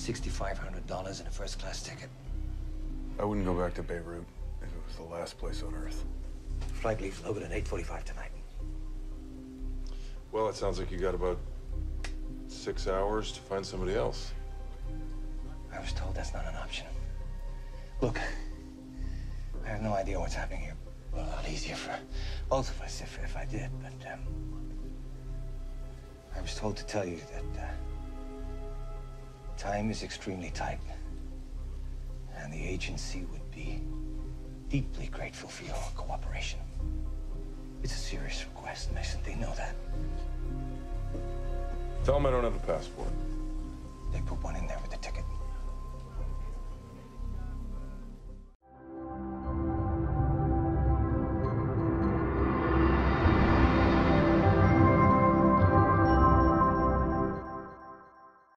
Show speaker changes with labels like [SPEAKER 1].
[SPEAKER 1] $6,500 and a first class ticket.
[SPEAKER 2] I wouldn't go back to Beirut if it was the last place on earth.
[SPEAKER 1] Flight leaves Logan at 8.45 tonight.
[SPEAKER 3] Well, it sounds like you got about six hours to find somebody else.
[SPEAKER 1] I was told that's not an option. Look, I have no idea what's happening here. Well, a lot easier for both of us if, if I did, but um, I was told to tell you that uh, time is extremely tight, and the agency would be deeply grateful for your cooperation. It's a serious request, Mason. They know that.
[SPEAKER 3] Tell them I don't have a passport.